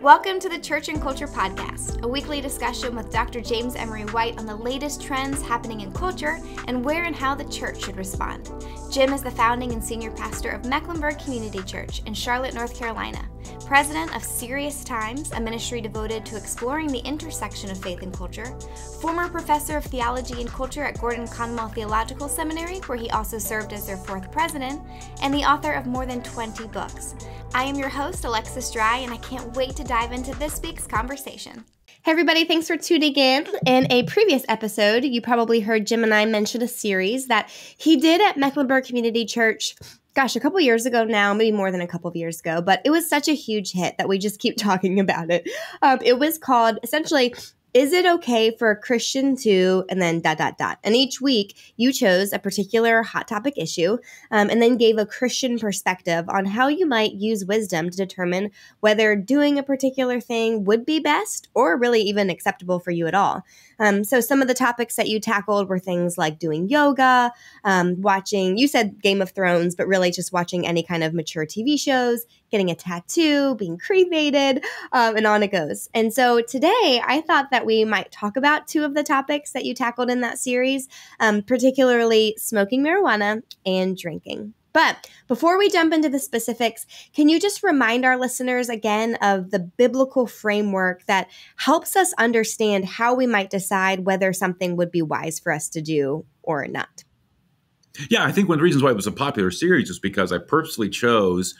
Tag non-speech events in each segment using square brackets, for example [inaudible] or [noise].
Welcome to the Church and Culture Podcast, a weekly discussion with Dr. James Emery White on the latest trends happening in culture and where and how the church should respond. Jim is the founding and senior pastor of Mecklenburg Community Church in Charlotte, North Carolina, president of Serious Times, a ministry devoted to exploring the intersection of faith and culture, former professor of theology and culture at Gordon Conwell Theological Seminary, where he also served as their fourth president, and the author of more than 20 books. I am your host, Alexis Drye, and I can't wait to dive into this week's conversation. Hey, everybody, thanks for tuning in. In a previous episode, you probably heard Jim and I mention a series that he did at Mecklenburg Community Church. Gosh, a couple years ago now, maybe more than a couple of years ago, but it was such a huge hit that we just keep [laughs] talking about it. Um, it was called essentially is it okay for a Christian to, and then dot, dot, dot. And each week you chose a particular hot topic issue um, and then gave a Christian perspective on how you might use wisdom to determine whether doing a particular thing would be best or really even acceptable for you at all. Um, so some of the topics that you tackled were things like doing yoga, um, watching, you said Game of Thrones, but really just watching any kind of mature TV shows, getting a tattoo, being cremated, um, and on it goes. And so today I thought that we might talk about two of the topics that you tackled in that series, um, particularly smoking marijuana and drinking. But before we jump into the specifics, can you just remind our listeners again of the biblical framework that helps us understand how we might decide whether something would be wise for us to do or not? Yeah, I think one of the reasons why it was a popular series is because I purposely chose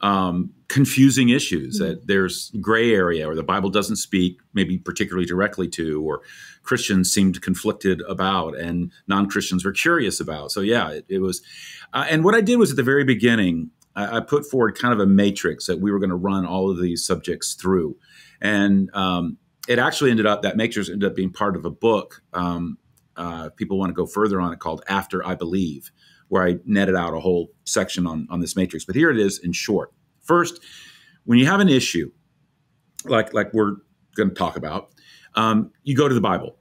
um, confusing issues mm-hmm. that there's gray area or the Bible doesn't speak maybe particularly directly to, or Christians seemed conflicted about and non Christians were curious about. So, yeah, it, it was. Uh, and what I did was at the very beginning, I, I put forward kind of a matrix that we were going to run all of these subjects through. And um, it actually ended up, that matrix ended up being part of a book. Um, uh, people want to go further on it called After I Believe where I netted out a whole section on, on this matrix. But here it is in short. First, when you have an issue, like like we're going to talk about, um, you go to the Bible.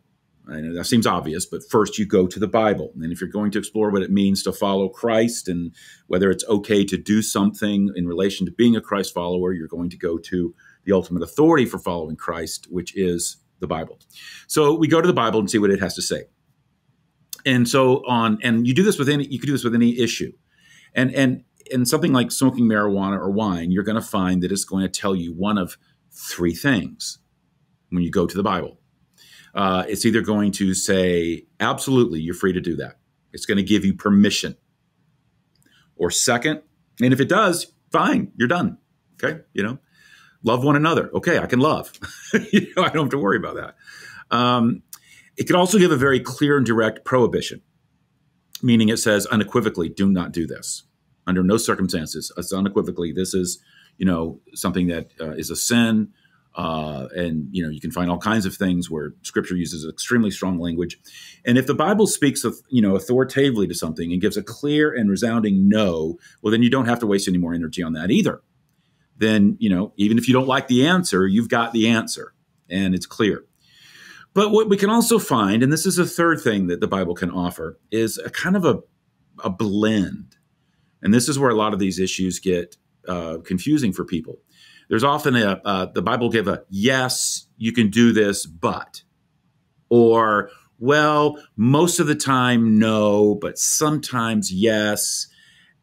I know that seems obvious, but first you go to the Bible. And if you're going to explore what it means to follow Christ and whether it's okay to do something in relation to being a Christ follower, you're going to go to the ultimate authority for following Christ, which is the Bible. So we go to the Bible and see what it has to say and so on and you do this with any you can do this with any issue and and and something like smoking marijuana or wine you're going to find that it's going to tell you one of three things when you go to the bible. Uh, it's either going to say absolutely you're free to do that. It's going to give you permission. Or second and if it does fine you're done okay you know? Love one another okay i can love. [laughs] You know i don't have to worry about that. Um, it could also give a very clear and direct prohibition, meaning it says unequivocally, do not do this. Under no circumstances, it's unequivocally, this is, you know, something that uh, is a sin. Uh, and you know you can find all kinds of things where scripture uses extremely strong language and if the bible speaks of you know authoritatively to something and gives a clear and resounding no well then you don't have to waste any more energy on that either then you know even if you don't like the answer you've got the answer and it's clear but what we can also find, and this is a third thing that the Bible can offer, is a kind of a, a blend. And this is where a lot of these issues get uh, confusing for people. There's often a, uh, the Bible give a yes, you can do this, but, or, well, most of the time, no, but sometimes yes.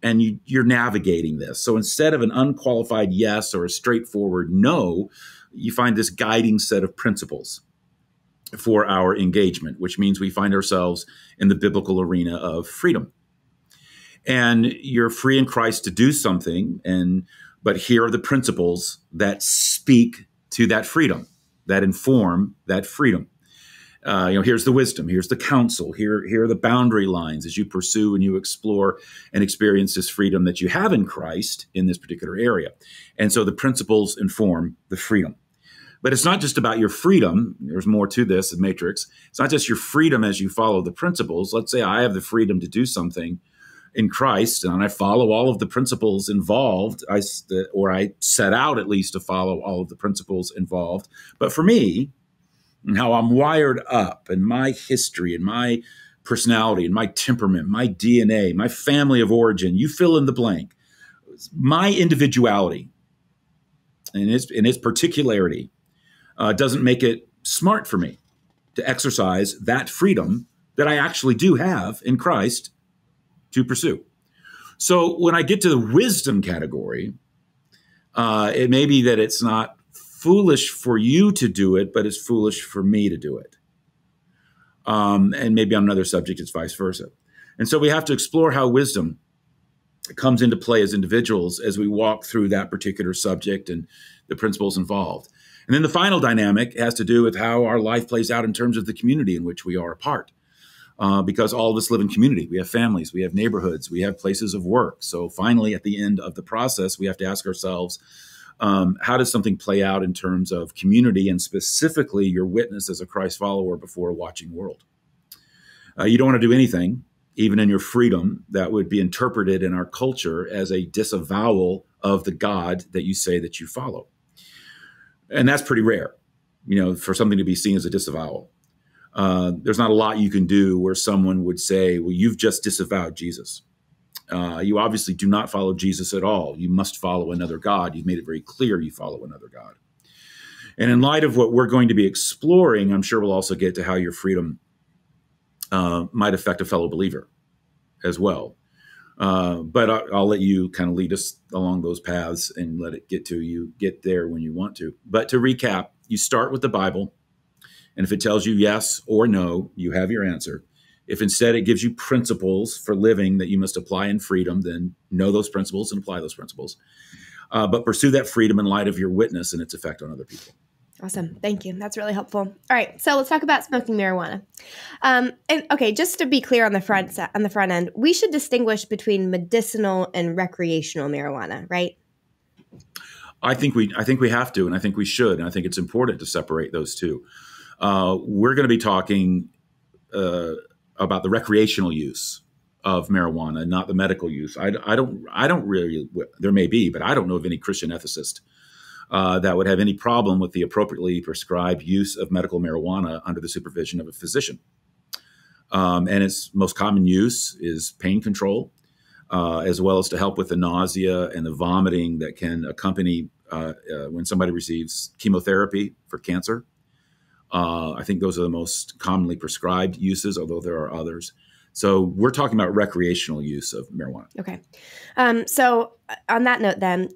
And you, you're navigating this. So instead of an unqualified yes or a straightforward no, you find this guiding set of principles for our engagement, which means we find ourselves in the biblical arena of freedom. And you're free in Christ to do something, and but here are the principles that speak to that freedom, that inform that freedom. Uh, you know, here's the wisdom, here's the counsel, here, here are the boundary lines as you pursue and you explore and experience this freedom that you have in Christ in this particular area. And so the principles inform the freedom. But it's not just about your freedom. There's more to this, the matrix. It's not just your freedom as you follow the principles. Let's say I have the freedom to do something in Christ and I follow all of the principles involved, I, or I set out at least to follow all of the principles involved. But for me, and how I'm wired up and my history and my personality and my temperament, my DNA, my family of origin, you fill in the blank. My individuality and its in its particularity uh, doesn't make it smart for me to exercise that freedom that I actually do have in Christ to pursue. So when I get to the wisdom category, uh, it may be that it's not foolish for you to do it, but it's foolish for me to do it. Um, and maybe on another subject, it's vice versa. And so we have to explore how wisdom comes into play as individuals as we walk through that particular subject and the principles involved. And then the final dynamic has to do with how our life plays out in terms of the community in which we are a part. Uh, because all of us live in community. We have families, we have neighborhoods, we have places of work. So finally, at the end of the process, we have to ask ourselves, um, how does something play out in terms of community and specifically your witness as a Christ follower before a watching world? Uh, you don't want to do anything, even in your freedom, that would be interpreted in our culture as a disavowal of the God that you say that you follow and that's pretty rare, you know, for something to be seen as a disavowal. Uh, there's not a lot you can do where someone would say, "Well, you've just disavowed Jesus. Uh, you obviously do not follow Jesus at all. You must follow another God. You've made it very clear you follow another God." And in light of what we're going to be exploring, I'm sure we'll also get to how your freedom uh, might affect a fellow believer as well. Uh, but I, will let you kind of lead us along those paths and let it get to you, get there when you want to. But to recap, you start with the Bible. And if it tells you yes or no, you have your answer. If instead it gives you principles for living that you must apply in freedom, then know those principles and apply those principles. Uh, but pursue that freedom in light of your witness and its effect on other people. Awesome. Thank you. That's really helpful. All right. So let's talk about smoking marijuana. Um, and okay, just to be clear on the front on the front end, we should distinguish between medicinal and recreational marijuana, right? I think we I think we have to, and I think we should, and I think it's important to separate those two. Uh, we're going to be talking uh, about the recreational use of marijuana, not the medical use. I, I don't I don't really there may be, but I don't know of any Christian ethicist uh, that would have any problem with the appropriately prescribed use of medical marijuana under the supervision of a physician. Um, and its most common use is pain control, uh, as well as to help with the nausea and the vomiting that can accompany uh, uh when somebody receives chemotherapy for cancer. Uh, I think those are the most commonly prescribed uses, although there are others. So we're talking about recreational use of marijuana. Okay. Um, so uh, on that note, then,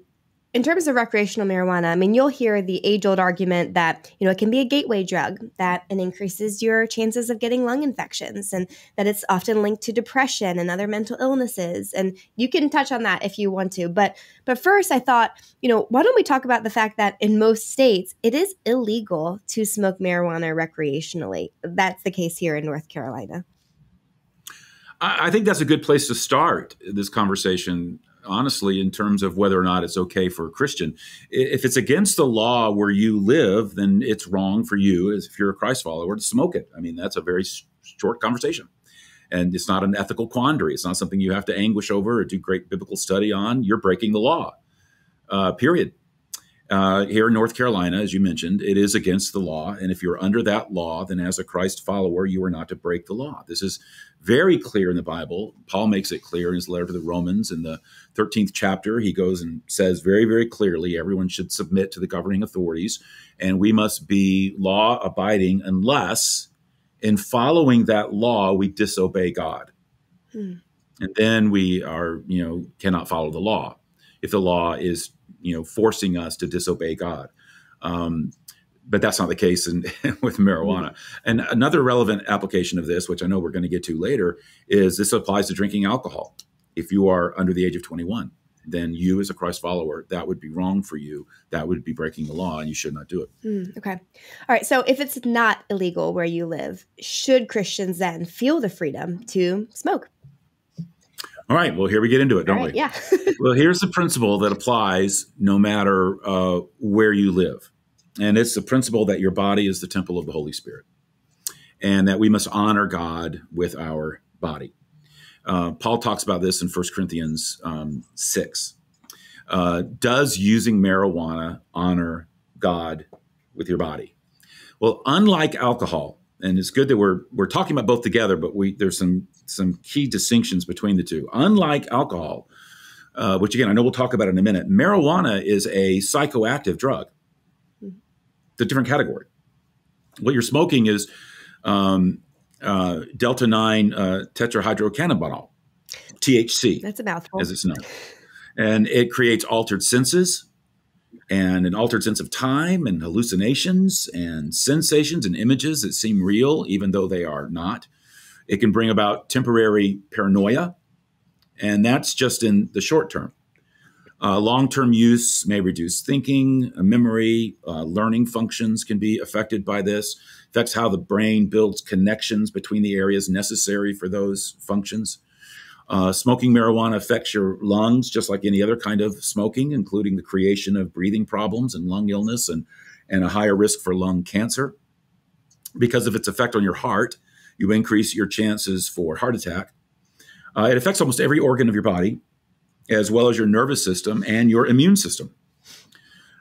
in terms of recreational marijuana, I mean, you'll hear the age old argument that, you know, it can be a gateway drug, that it increases your chances of getting lung infections, and that it's often linked to depression and other mental illnesses. And you can touch on that if you want to. But but first I thought, you know, why don't we talk about the fact that in most states it is illegal to smoke marijuana recreationally. That's the case here in North Carolina. I think that's a good place to start this conversation honestly, in terms of whether or not it's okay for a Christian. If it's against the law where you live, then it's wrong for you, if you're a Christ follower, to smoke it. I mean, that's a very short conversation. And it's not an ethical quandary. It's not something you have to anguish over or do great biblical study on. You're breaking the law, uh, period. Uh, here in North Carolina, as you mentioned, it is against the law. And if you're under that law, then as a Christ follower, you are not to break the law. This is very clear in the Bible. Paul makes it clear in his letter to the Romans in the 13th chapter. He goes and says very, very clearly everyone should submit to the governing authorities, and we must be law abiding unless in following that law we disobey God. Hmm. And then we are, you know, cannot follow the law if the law is you know forcing us to disobey God. Um, but that's not the case in, [laughs] with marijuana. And another relevant application of this, which I know we're going to get to later, is this applies to drinking alcohol. If you are under the age of 21, then you, as a Christ follower, that would be wrong for you. That would be breaking the law, and you should not do it. Mm, okay. All right. So, if it's not illegal where you live, should Christians then feel the freedom to smoke? All right. Well, here we get into it, don't right, we? Yeah. [laughs] well, here's the principle that applies no matter uh, where you live. And it's the principle that your body is the temple of the Holy Spirit and that we must honor God with our body. Uh, Paul talks about this in 1 Corinthians um, 6. Uh, does using marijuana honor God with your body? Well, unlike alcohol, and it's good that we're we're talking about both together, but we there's some some key distinctions between the two. Unlike alcohol, uh, which again I know we'll talk about in a minute. Marijuana is a psychoactive drug. Mm-hmm. It's a different category. What you're smoking is um, uh, delta nine uh, tetrahydrocannabinol, THC. That's a mouthful, as it's known, and it creates altered senses and an altered sense of time and hallucinations and sensations and images that seem real even though they are not. It can bring about temporary paranoia, and that's just in the short term. Uh, Long term use may reduce thinking, uh, memory, uh, learning functions can be affected by this, affects how the brain builds connections between the areas necessary for those functions. Uh, smoking marijuana affects your lungs just like any other kind of smoking, including the creation of breathing problems and lung illness and, and a higher risk for lung cancer. Because of its effect on your heart, you increase your chances for heart attack. Uh, it affects almost every organ of your body, as well as your nervous system and your immune system.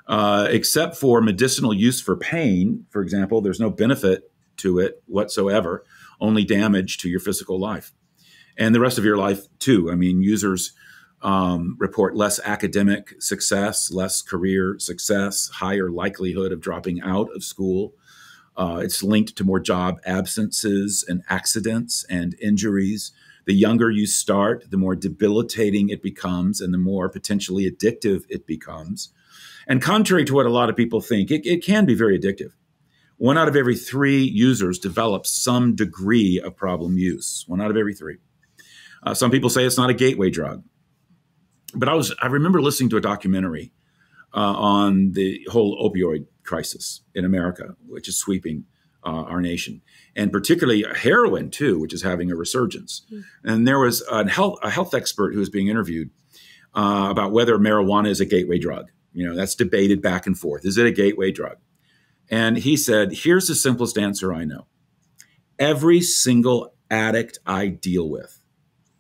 Uh, except for medicinal use for pain, for example, there's no benefit to it whatsoever, only damage to your physical life and the rest of your life too. I mean, users um, report less academic success, less career success, higher likelihood of dropping out of school. Uh, it's linked to more job absences and accidents and injuries. The younger you start, the more debilitating it becomes and the more potentially addictive it becomes. And contrary to what a lot of people think, it, it can be very addictive. One out of every three users develops some degree of problem use. One out of every three. Uh, some people say it's not a gateway drug, but I was I remember listening to a documentary uh, on the whole opioid crisis in America, which is sweeping uh, our nation, and particularly heroin too, which is having a resurgence. Mm. And there was a health a health expert who was being interviewed uh, about whether marijuana is a gateway drug. You know, that's debated back and forth. Is it a gateway drug? And he said, "Here's the simplest answer I know. Every single addict I deal with."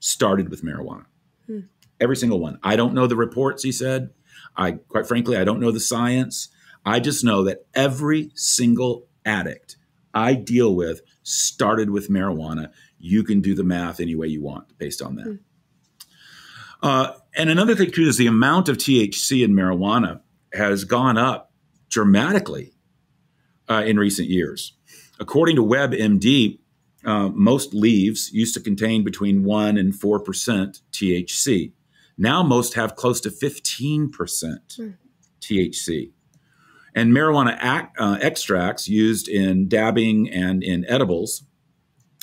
Started with marijuana. Hmm. Every single one. I don't know the reports, he said. I quite frankly, I don't know the science. I just know that every single addict I deal with started with marijuana. You can do the math any way you want based on that. Hmm. Uh, and another thing too is the amount of THC in marijuana has gone up dramatically uh, in recent years. According to WebMD, uh, most leaves used to contain between 1 and 4% THC. Now most have close to 15% mm. THC. And marijuana uh, extracts used in dabbing and in edibles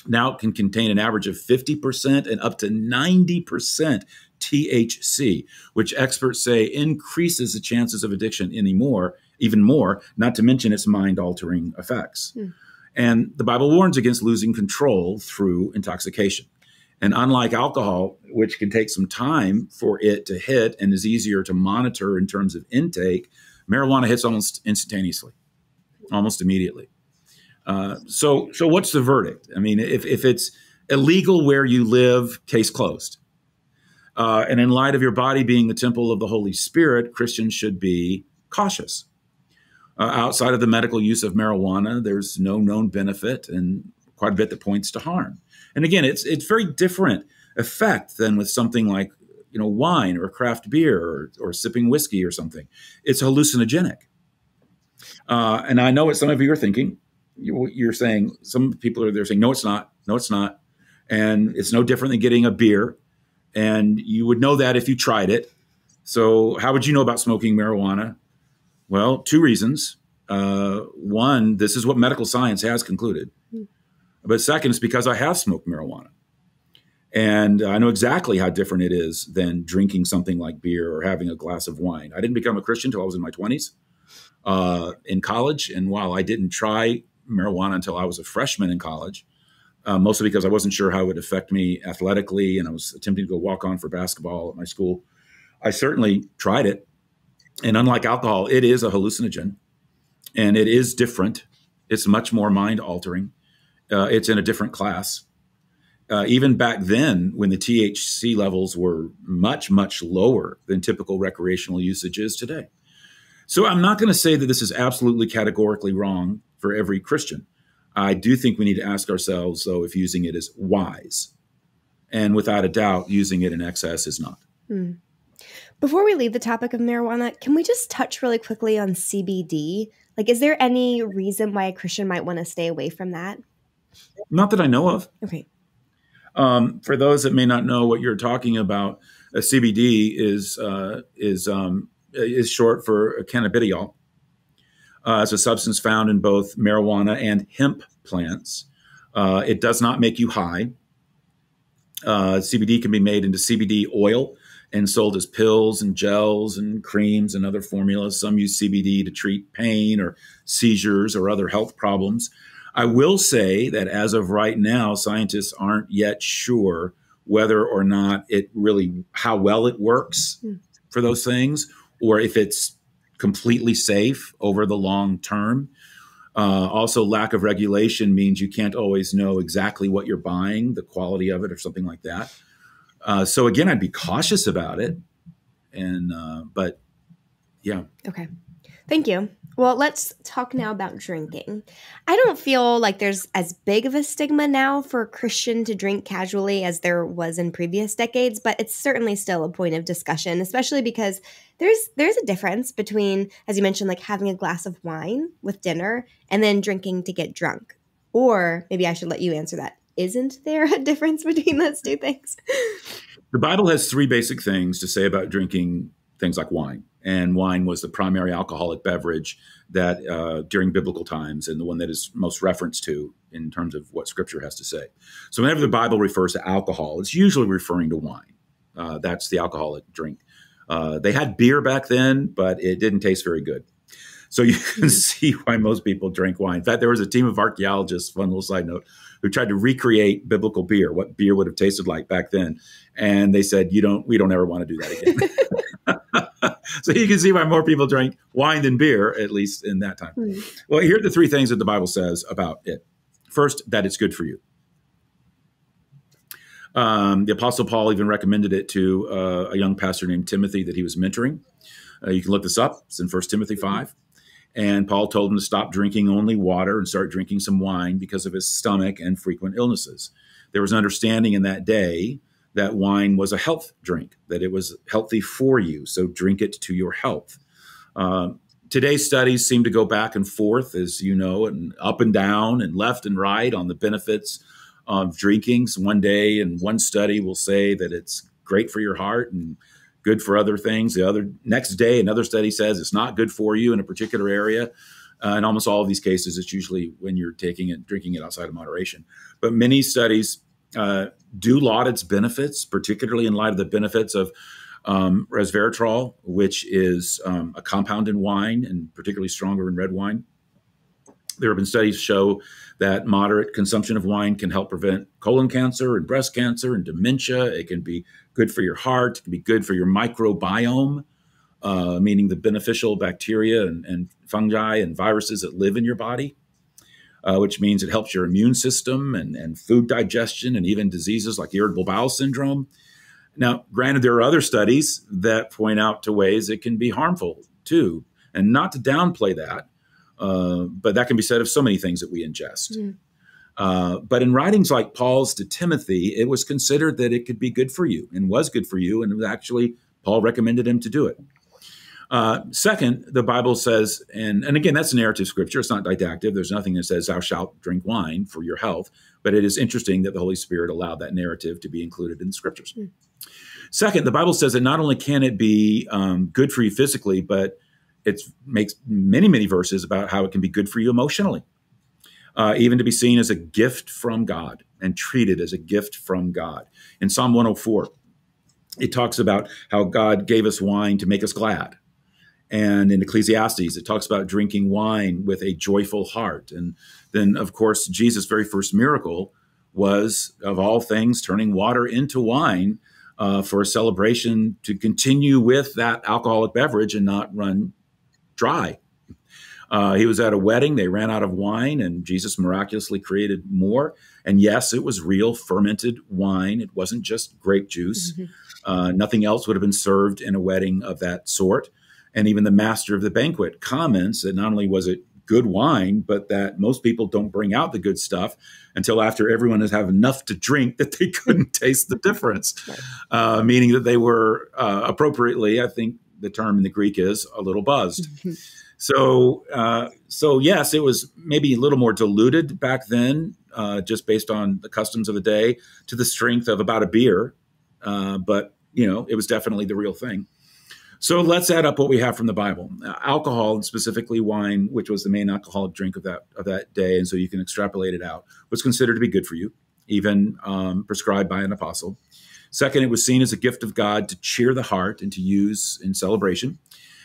now can contain an average of 50% and up to 90% THC, which experts say increases the chances of addiction anymore, even more, not to mention its mind altering effects. Mm. And the Bible warns against losing control through intoxication. And unlike alcohol, which can take some time for it to hit and is easier to monitor in terms of intake, marijuana hits almost instantaneously, almost immediately. Uh, so, so what's the verdict? I mean, if, if it's illegal where you live, case closed. Uh, and in light of your body being the temple of the Holy Spirit, Christians should be cautious. Uh, outside of the medical use of marijuana, there's no known benefit and quite a bit that points to harm. And again, it's it's very different effect than with something like you know wine or craft beer or, or sipping whiskey or something. It's hallucinogenic. Uh, and I know what some of you are thinking. You, are saying some people are there saying no, it's not. No, it's not. And it's no different than getting a beer. And you would know that if you tried it. So how would you know about smoking marijuana? Well, two reasons. Uh, one, this is what medical science has concluded. Mm. But second, it's because I have smoked marijuana. And I know exactly how different it is than drinking something like beer or having a glass of wine. I didn't become a Christian until I was in my 20s uh, in college. And while I didn't try marijuana until I was a freshman in college, uh, mostly because I wasn't sure how it would affect me athletically, and I was attempting to go walk on for basketball at my school. I certainly tried it and unlike alcohol, it is a hallucinogen and it is different. It's much more mind altering. Uh, it's in a different class. Uh, even back then, when the THC levels were much, much lower than typical recreational usage is today. So I'm not going to say that this is absolutely categorically wrong for every Christian. I do think we need to ask ourselves, though, if using it is wise. And without a doubt, using it in excess is not. Mm. Before we leave the topic of marijuana, can we just touch really quickly on CBD? Like, is there any reason why a Christian might want to stay away from that? Not that I know of. Okay. Um, for those that may not know what you're talking about, a CBD is uh, is um, is short for cannabidiol. Uh, it's a substance found in both marijuana and hemp plants. Uh, it does not make you high. Uh, CBD can be made into CBD oil and sold as pills and gels and creams and other formulas. Some use CBD to treat pain or seizures or other health problems. I will say that as of right now, scientists aren't yet sure whether or not it really, how well it works mm. for those things, or if it's completely safe over the long term. Uh, also, lack of regulation means you can't always know exactly what you're buying, the quality of it, or something like that. Uh, so again, I'd be cautious about it, and uh, but yeah. Okay, thank you. Well, let's talk now about drinking. I don't feel like there's as big of a stigma now for a Christian to drink casually as there was in previous decades, but it's certainly still a point of discussion, especially because there's there's a difference between as you mentioned like having a glass of wine with dinner and then drinking to get drunk. Or maybe I should let you answer that. Isn't there a difference between those two things? The Bible has three basic things to say about drinking things like wine. And wine was the primary alcoholic beverage that uh, during biblical times and the one that is most referenced to in terms of what scripture has to say. So whenever the bible refers to alcohol it's usually referring to wine. Uh, that's the alcoholic drink. Uh, they had beer back then but it didn't taste very good. So you can hmm. [laughs] see why most people drink wine. In fact there was a team of archaeologists fun little side note who tried to recreate biblical beer what beer would have tasted like back then and they said you don't we don't ever want to do that again [laughs] [laughs] so you can see why more people drank wine than beer, at least in that time. Mm. Well, here are the three things that the Bible says about it. First, that it's good for you. Um, the Apostle Paul even recommended it to uh, a young pastor named Timothy that he was mentoring. Uh, you can look this up. It's in 1 Timothy 5. And Paul told him to stop drinking only water and start drinking some wine because of his stomach and frequent illnesses. There was an understanding in that day that wine was a health drink, that it was healthy for you. So drink it to your health. Uh, today's studies seem to go back and forth, as you know, and up and down and left and right on the benefits of drinking. So one day, and one study will say that it's great for your heart and good for other things. The other next day, another study says it's not good for you in a particular area. Uh, in almost all of these cases, it's usually when you're taking it, drinking it outside of moderation. But many studies uh, do laud its benefits, particularly in light of the benefits of um, resveratrol, which is um, a compound in wine and particularly stronger in red wine. There have been studies show that moderate consumption of wine can help prevent colon cancer and breast cancer and dementia. It can be good for your heart. It can be good for your microbiome, uh, meaning the beneficial bacteria and, and fungi and viruses that live in your body uh, which means it helps your immune system and, and food digestion and even diseases like irritable bowel syndrome. Now, granted, there are other studies that point out to ways it can be harmful too, and not to downplay that, uh, but that can be said of so many things that we ingest. Mm. Uh, but in writings like Paul's to Timothy, it was considered that it could be good for you and was good for you, and actually Paul recommended him to do it. Uh, second, the Bible says, and, and again, that's a narrative scripture. It's not didactic. There's nothing that says, thou shalt drink wine for your health. But it is interesting that the Holy Spirit allowed that narrative to be included in the scriptures. Mm. Second, the Bible says that not only can it be um, good for you physically, but it makes many, many verses about how it can be good for you emotionally, uh, even to be seen as a gift from God and treated as a gift from God. In Psalm 104, it talks about how God gave us wine to make us glad and in Ecclesiastes, it talks about drinking wine with a joyful heart. And then, of course, Jesus' very first miracle was, of all things, turning water into wine uh, for a celebration to continue with that alcoholic beverage and not run dry. Uh, he was at a wedding. They ran out of wine, and Jesus miraculously created more. And yes, it was real fermented wine. It wasn't just grape juice. Mm-hmm. Uh, nothing else would have been served in a wedding of that sort. And even the master of the banquet comments that not only was it good wine, but that most people don't bring out the good stuff until after everyone has had enough to drink that they [laughs] couldn't taste the difference, right. uh, meaning that they were uh, appropriately, I think the term in the Greek is, a little buzzed. [laughs] so, uh, so yes, it was maybe a little more diluted back then, uh, just based on the customs of the day, to the strength of about a beer. Uh, but you know, it was definitely the real thing. So let's add up what we have from the Bible. Uh, alcohol, specifically wine, which was the main alcoholic drink of that of that day, and so you can extrapolate it out, was considered to be good for you, even um, prescribed by an apostle. Second, it was seen as a gift of God to cheer the heart and to use in celebration.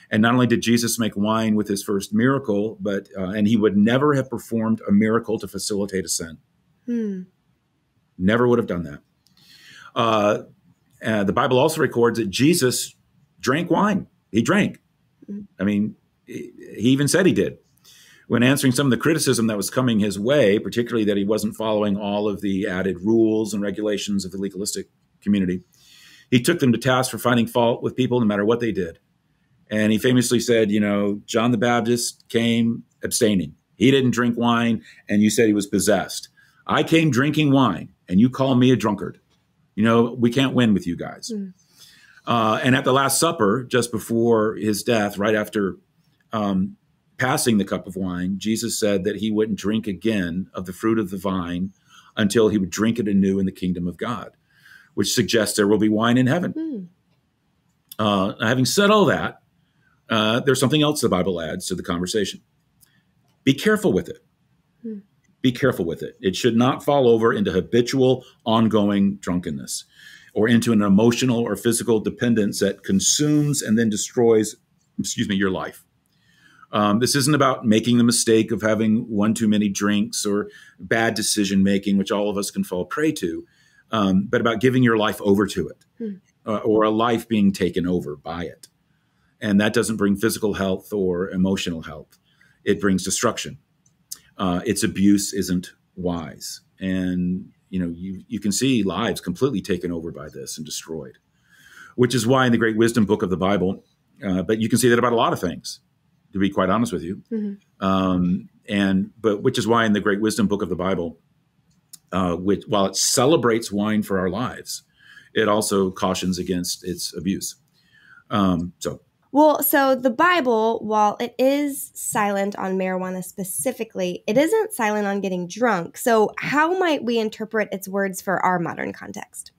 And not only did Jesus make wine with his first miracle, but uh, and he would never have performed a miracle to facilitate a sin. Hmm. Never would have done that. Uh, uh, the Bible also records that Jesus drank wine. He drank. I mean, he even said he did. When answering some of the criticism that was coming his way, particularly that he wasn't following all of the added rules and regulations of the legalistic community, he took them to task for finding fault with people no matter what they did. And he famously said, you know, John the Baptist came abstaining. He didn't drink wine, and you said he was possessed. I came drinking wine, and you call me a drunkard. You know, we can't win with you guys. Mm. Uh, and at the Last Supper, just before his death, right after um, passing the cup of wine, Jesus said that he wouldn't drink again of the fruit of the vine until he would drink it anew in the kingdom of God, which suggests there will be wine in heaven. Mm. Uh, having said all that, uh, there's something else the Bible adds to the conversation. Be careful with it. Mm. Be careful with it. It should not fall over into habitual, ongoing drunkenness or into an emotional or physical dependence that consumes and then destroys, excuse me, your life. Um, this isn't about making the mistake of having one too many drinks or bad decision making, which all of us can fall prey to, um, but about giving your life over to it hmm. uh, or a life being taken over by it. And that doesn't bring physical health or emotional health, it brings destruction. Uh, its abuse isn't wise. And you know, you, you can see lives completely taken over by this and destroyed, which is why in the great wisdom book of the Bible, uh, but you can see that about a lot of things, to be quite honest with you. Mm-hmm. Um, and, but which is why in the great wisdom book of the Bible, uh, which, while it celebrates wine for our lives, it also cautions against its abuse. Um, so well, so the Bible, while it is silent on marijuana specifically, it isn't silent on getting drunk. So, how might we interpret its words for our modern context?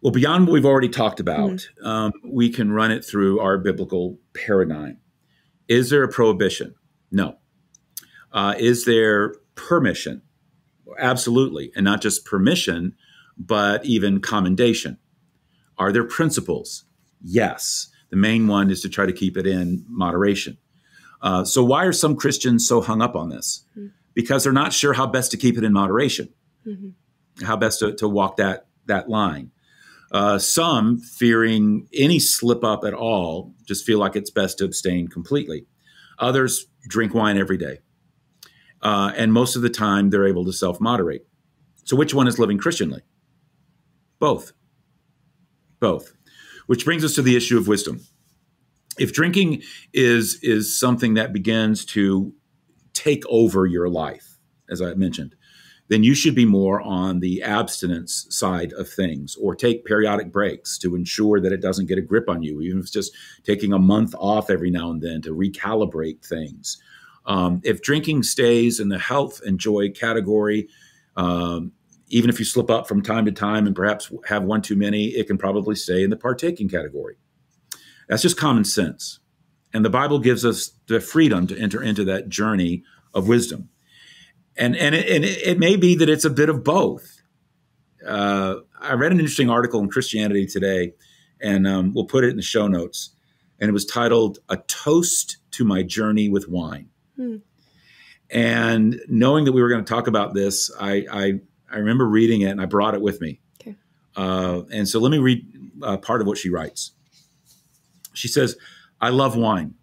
Well, beyond what we've already talked about, mm-hmm. um, we can run it through our biblical paradigm. Is there a prohibition? No. Uh, is there permission? Absolutely. And not just permission, but even commendation. Are there principles? Yes. The main one is to try to keep it in moderation. Uh, so, why are some Christians so hung up on this? Mm-hmm. Because they're not sure how best to keep it in moderation, mm-hmm. how best to, to, walk that that line. Uh, some, fearing any slip up at all, just feel like it's best to abstain completely. Others drink wine every day, uh, and most of the time they're able to self moderate. So, which one is living Christianly? Both. Both. Which brings us to the issue of wisdom. If drinking is is something that begins to take over your life, as I mentioned, then you should be more on the abstinence side of things or take periodic breaks to ensure that it doesn't get a grip on you, even if it's just taking a month off every now and then to recalibrate things. Um, if drinking stays in the health and joy category, um, even if you slip up from time to time and perhaps have one too many, it can probably stay in the partaking category. That's just common sense. And the Bible gives us the freedom to enter into that journey of wisdom. And, and, it, and it may be that it's a bit of both. Uh, I read an interesting article in Christianity Today, and um, we'll put it in the show notes. And it was titled A Toast to My Journey with Wine. Hmm. And knowing that we were going to talk about this, I, I I remember reading it and I brought it with me. Okay. Uh, and so let me read uh, part of what she writes. She says, I love wine.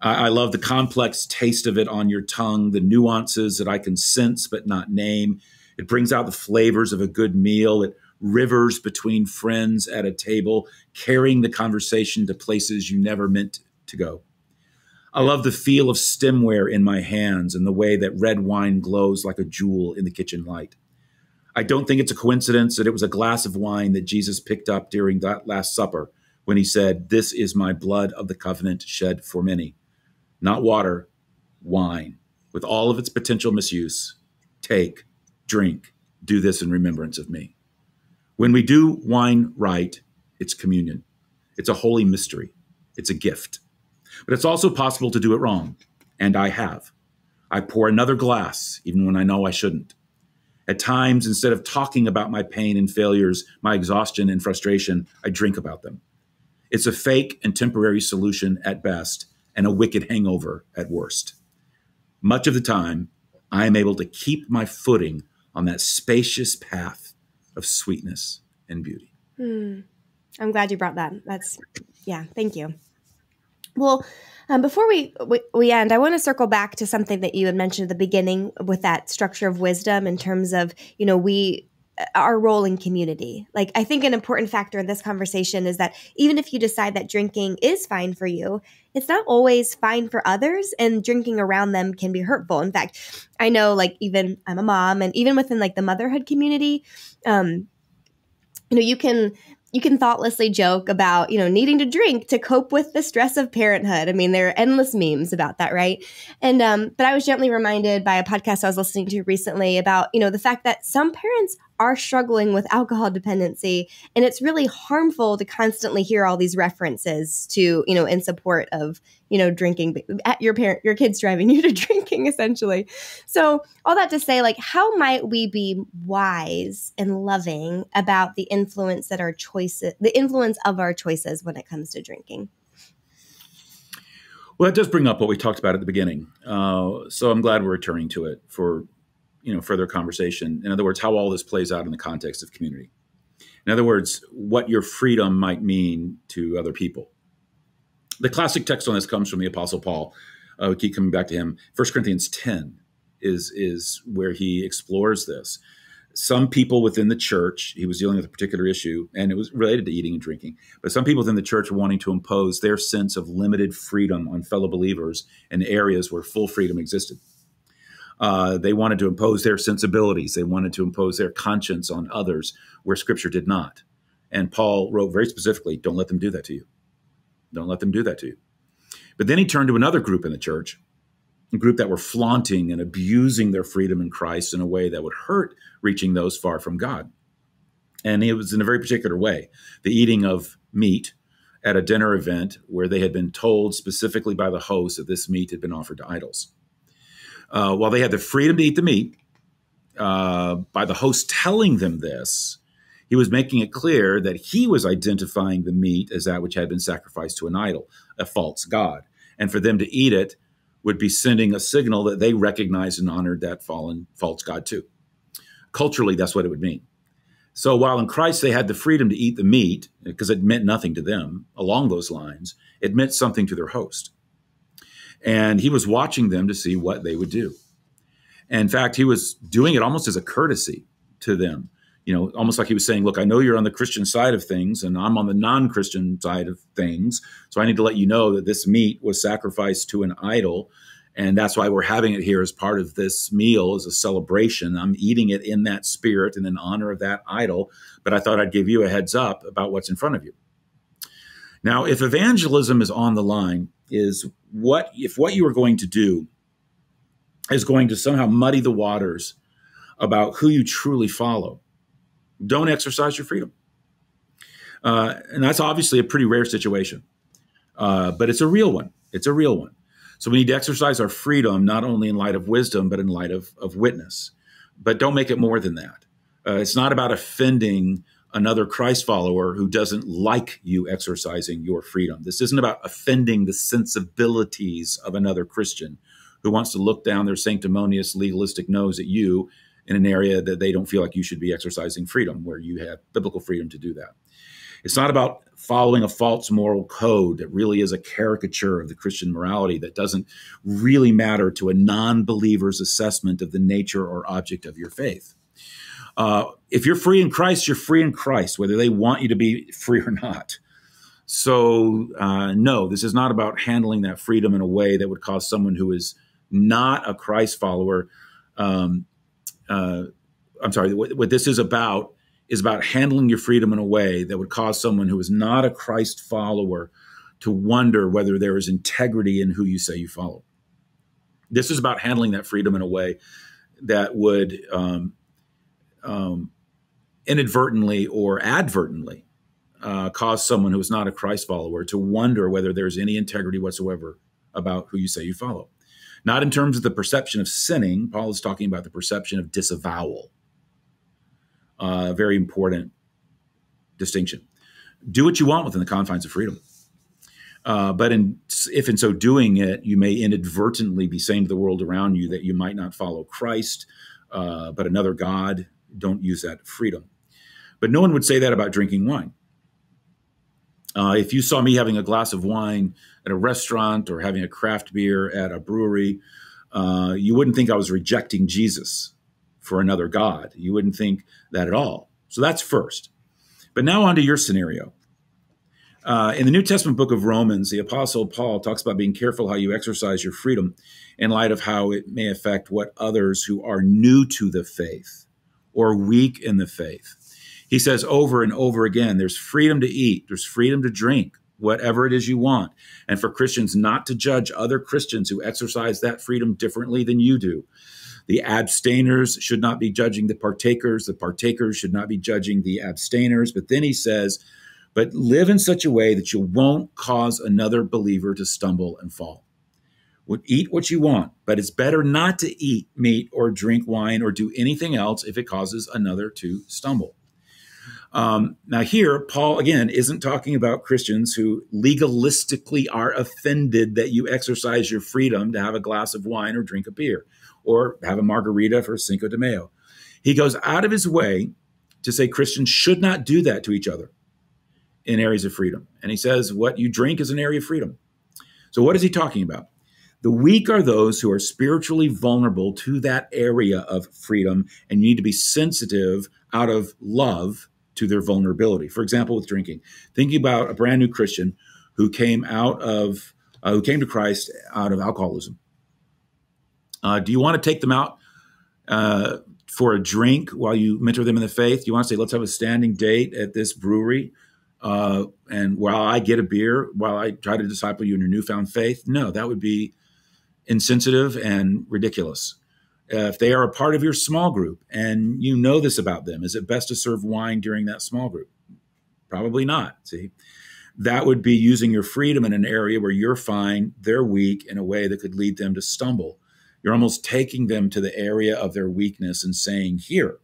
I, I love the complex taste of it on your tongue, the nuances that I can sense but not name. It brings out the flavors of a good meal. It rivers between friends at a table, carrying the conversation to places you never meant to go. I love the feel of stemware in my hands and the way that red wine glows like a jewel in the kitchen light. I don't think it's a coincidence that it was a glass of wine that Jesus picked up during that Last Supper when he said, This is my blood of the covenant shed for many. Not water, wine, with all of its potential misuse. Take, drink, do this in remembrance of me. When we do wine right, it's communion. It's a holy mystery. It's a gift. But it's also possible to do it wrong. And I have. I pour another glass, even when I know I shouldn't. At times, instead of talking about my pain and failures, my exhaustion and frustration, I drink about them. It's a fake and temporary solution at best, and a wicked hangover at worst. Much of the time, I am able to keep my footing on that spacious path of sweetness and beauty. Hmm. I'm glad you brought that. That's, yeah, thank you. Well, um, before we, we, we end, I want to circle back to something that you had mentioned at the beginning with that structure of wisdom in terms of you know we our role in community. Like I think an important factor in this conversation is that even if you decide that drinking is fine for you, it's not always fine for others and drinking around them can be hurtful. In fact, I know like even I'm a mom and even within like the motherhood community, um, you know, you can you can thoughtlessly joke about, you know, needing to drink to cope with the stress of parenthood. I mean, there are endless memes about that, right? And um, but I was gently reminded by a podcast I was listening to recently about, you know, the fact that some parents are struggling with alcohol dependency and it's really harmful to constantly hear all these references to you know in support of you know drinking at your parent your kids driving [laughs] you to drinking essentially so all that to say like how might we be wise and loving about the influence that our choices the influence of our choices when it comes to drinking well, that does bring up what we talked about at the beginning. Uh, so I'm glad we're returning to it for you know further conversation. In other words, how all this plays out in the context of community. In other words, what your freedom might mean to other people. The classic text on this comes from the Apostle Paul. Uh, we keep coming back to him. 1 Corinthians 10 is, is where he explores this. Some people within the church, he was dealing with a particular issue, and it was related to eating and drinking, but some people within the church were wanting to impose their sense of limited freedom on fellow believers in areas where full freedom existed. Uh, they wanted to impose their sensibilities. They wanted to impose their conscience on others where Scripture did not. And Paul wrote very specifically, "Don't let them do that to you. Don't let them do that to you." But then he turned to another group in the church, a group that were flaunting and abusing their freedom in Christ in a way that would hurt reaching those far from God. And it was in a very particular way the eating of meat at a dinner event where they had been told specifically by the host that this meat had been offered to idols uh, while they had the freedom to eat the meat, uh, by the host telling them this, he was making it clear that he was identifying the meat as that which had been sacrificed to an idol, a false god. And for them to eat it would be sending a signal that they recognized and honored that fallen false god too. Culturally, that's what it would mean. So while in Christ they had the freedom to eat the meat, because it meant nothing to them along those lines, it meant something to their host. And he was watching them to see what they would do. in fact, he was doing it almost as a courtesy to them. You know, almost like he was saying, Look, I know you're on the Christian side of things, and I'm on the non Christian side of things. So I need to let you know that this meat was sacrificed to an idol. And that's why we're having it here as part of this meal as a celebration. I'm eating it in that spirit and in honor of that idol. But I thought I'd give you a heads up about what's in front of you. Now, if evangelism is on the line, is what if what you are going to do is going to somehow muddy the waters about who you truly follow, don't exercise your freedom. Uh, and that's obviously a pretty rare situation, uh, but it's a real one. It's a real one. So we need to exercise our freedom not only in light of wisdom, but in light of, of witness. But don't make it more than that. Uh, it's not about offending another Christ follower who doesn't like you exercising your freedom. This isn't about offending the sensibilities of another Christian who wants to look down their sanctimonious legalistic nose at you in an area that they don't feel like you should be exercising freedom, where you have biblical freedom to do that. It's not about following a false moral code that really is a caricature of the Christian morality that doesn't really matter to a non believer's assessment of the nature or object of your faith. Uh, if you're free in Christ, you're free in Christ, whether they want you to be free or not. So, uh, no, this is not about handling that freedom in a way that would cause someone who is not a Christ follower. Um, uh, I'm sorry, what, what this is about is about handling your freedom in a way that would cause someone who is not a Christ follower to wonder whether there is integrity in who you say you follow. This is about handling that freedom in a way that would um, um, inadvertently or advertently uh, cause someone who is not a Christ follower to wonder whether there's any integrity whatsoever about who you say you follow. Not in terms of the perception of sinning. Paul is talking about the perception of disavowal. Uh, very important distinction. Do what you want within the confines of freedom. Uh, but in, if in so doing it, you may inadvertently be saying to the world around you that you might not follow Christ, uh, but another God, don't use that freedom. But no one would say that about drinking wine. Uh, if you saw me having a glass of wine at a restaurant or having a craft beer at a brewery, uh, you wouldn't think I was rejecting Jesus for another God. You wouldn't think that at all. So that's first. But now on to your scenario. Uh, in the New Testament book of Romans, the Apostle Paul talks about being careful how you exercise your freedom in light of how it may affect what others who are new to the faith or weak in the faith he says over and over again there's freedom to eat, there's freedom to drink, whatever it is you want. And for Christians not to judge other Christians who exercise that freedom differently than you do. The abstainers should not be judging the partakers, the partakers should not be judging the abstainers. But then he says, but live in such a way that you won't cause another believer to stumble and fall. Would eat what you want, but it's better not to eat meat or drink wine or do anything else if it causes another to stumble. Um, now, here, Paul, again, isn't talking about Christians who legalistically are offended that you exercise your freedom to have a glass of wine or drink a beer or have a margarita for Cinco de Mayo. He goes out of his way to say Christians should not do that to each other in areas of freedom. And he says what you drink is an area of freedom. So, what is he talking about? The weak are those who are spiritually vulnerable to that area of freedom, and you need to be sensitive out of love to their vulnerability. For example, with drinking, thinking about a brand new Christian who came out of uh, who came to Christ out of alcoholism. Uh, do you want to take them out uh, for a drink while you mentor them in the faith? Do you want to say, let's have a standing date at this brewery, uh, and while I get a beer, while I try to disciple you in your newfound faith? No, that would be insensitive and ridiculous. Uh, if they are a part of your small group and you know this about them, is it best to serve wine during that small group? Probably not. See, that would be using your freedom in an area where you're fine, they're weak in a way that could lead them to stumble. You're almost taking them to the area of their weakness and saying, Here,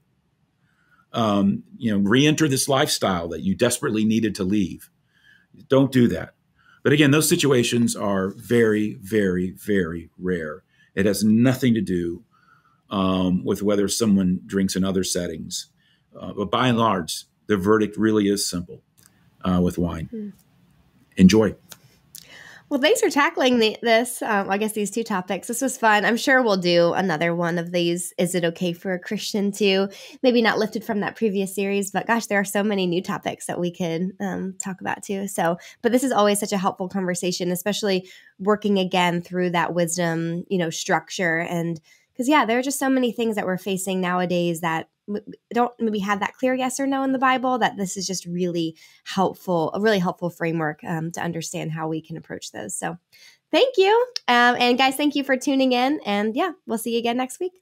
um, you know, re enter this lifestyle that you desperately needed to leave. Don't do that. But again, those situations are very, very, very rare. It has nothing to do um, with whether someone drinks in other settings. Uh, but by and large, the verdict really is simple uh, with wine. Mm. Enjoy. Well, thanks for tackling the, this. Um, I guess these two topics. This was fun. I'm sure we'll do another one of these. Is it okay for a Christian to maybe not lifted from that previous series? But gosh, there are so many new topics that we could um, talk about too. So, but this is always such a helpful conversation, especially working again through that wisdom, you know, structure and because yeah there are just so many things that we're facing nowadays that don't maybe have that clear yes or no in the bible that this is just really helpful a really helpful framework um, to understand how we can approach those. So thank you um, and guys thank you for tuning in and yeah we'll see you again next week